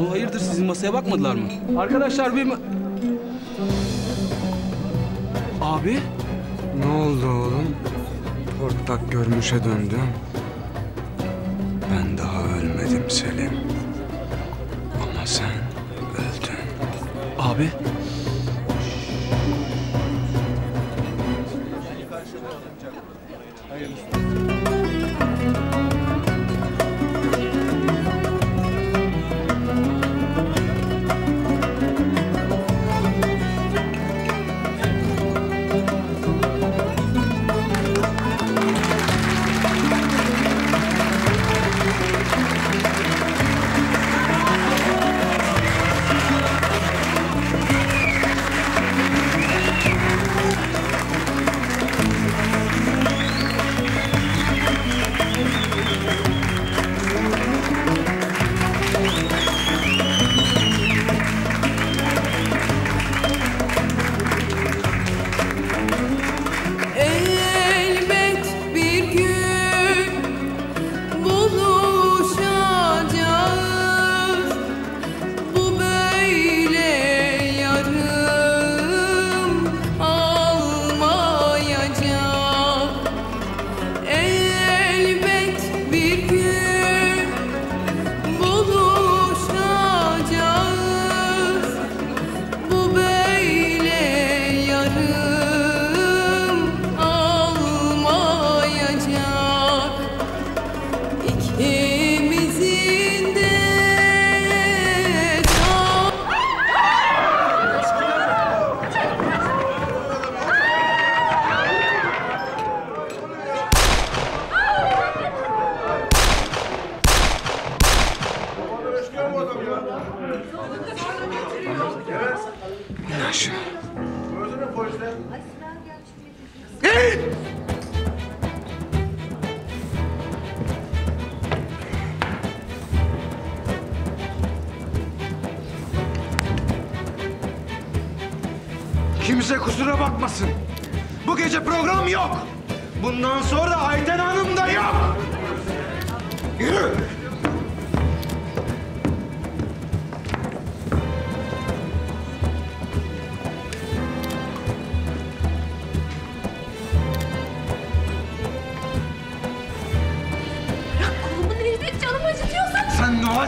O hayırdır sizin masaya bakmadılar mı? Arkadaşlar bir... Abi? Ne oldu oğlum? Hortlak görmüşe döndüm. Ben daha ölmedim Selim. Ama sen öldün. Abi? İn aşağı. Kimse kusura bakmasın. Bu gece program yok. Bundan sonra Ayten Hanım da yok. Yürü.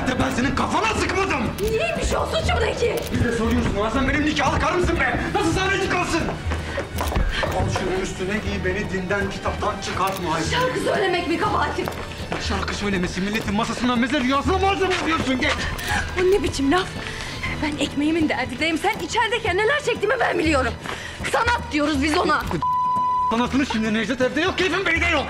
Noel ben senin kafana sıkmadım. neymiş o suçumdaki? Bir de soruyorsun sen benim nikahlı karımsın be. Nasıl sahneci kalsın? Al şunu üstüne giy beni dinden kitaptan çıkartma Ayşe. Şarkı söylemek mi kabahatim? Şarkı söylemesi milletin masasından meze rüyasına malzeme diyorsun geç. O ne biçim laf? Ben ekmeğimin derdindeyim. Sen içerideyken neler çektiğimi ben biliyorum. Sanat diyoruz biz ona. Anasını şimdi Necdet evde yok, keyfim beyde yok.